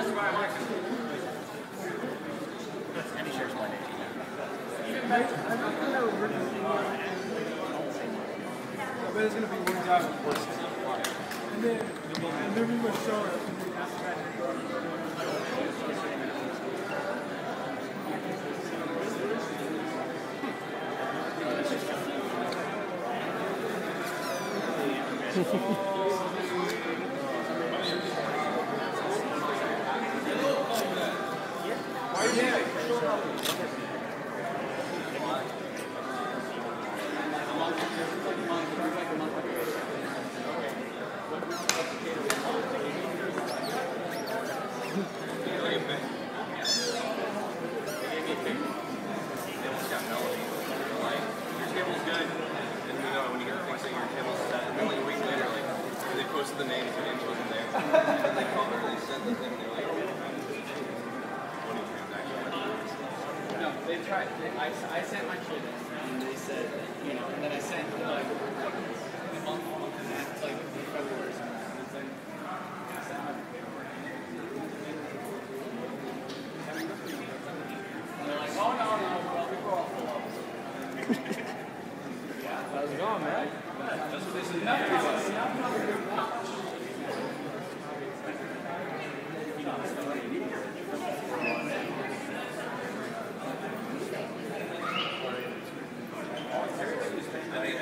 And he shares my name. It's gonna be one guy with worse. And then, and then we must show it. posted the names, the names wasn't there. And they called her, they sent the thing, they're like, money transaction. No, they tried. I, I sent my in, and they said, you know, and then I sent like a month, month and a half, like in February. or something, and it's like, oh no, I sent my paperwork. And they're like, oh no, no, well, we were all full of How's it going, man? That's what they said. I think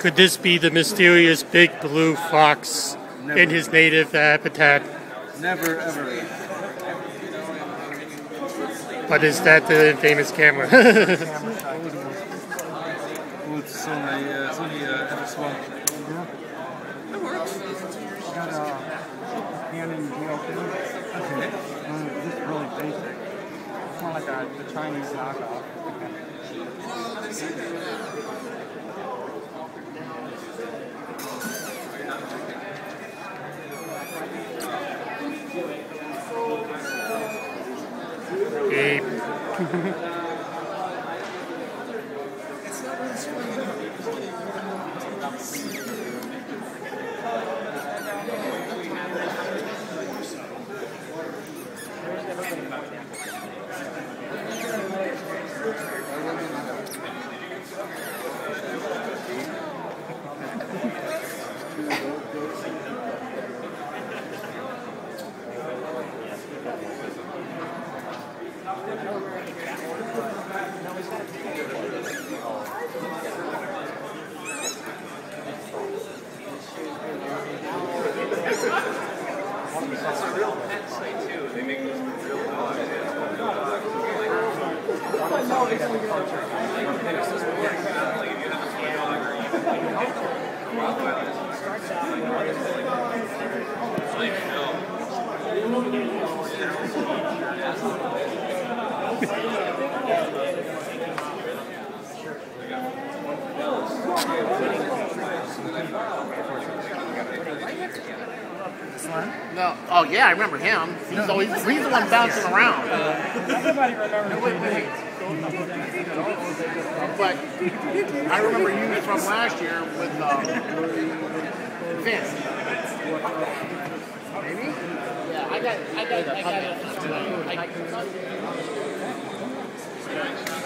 Could this be the mysterious big blue fox in his native habitat? Never ever. But is that the famous camera? Oh, it's only, uh, it's only uh, FS1. It works. got a Canon GL2. Okay. Uh, just really basic. It's more like a, the Chinese knockoff. Ape. That's a real pet site too. They make those real dogs. If you have a toy dog or you Rottweilers and stuff, like dogs, like, it's like, no. No. Oh yeah, I remember him. He's always he's the one bouncing around. Everybody remembers But I remember you from last year with um, Vince. Maybe. Yeah, I got I got I got it. I,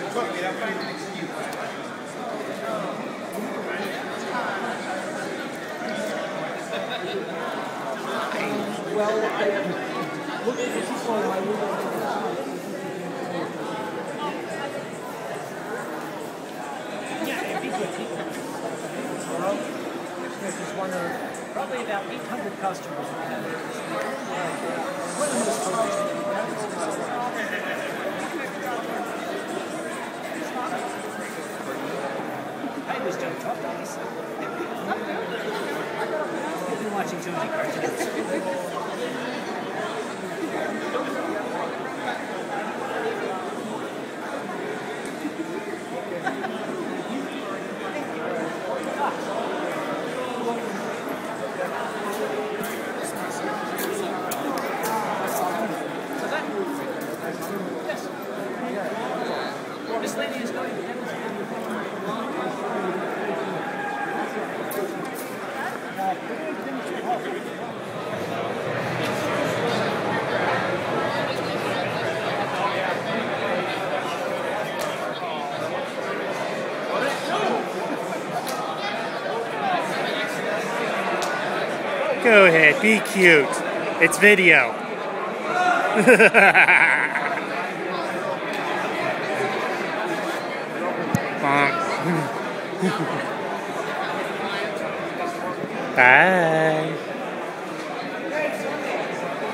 is one of probably about 800 customers I was Joe Trump, Go ahead, be cute. It's video. Bye.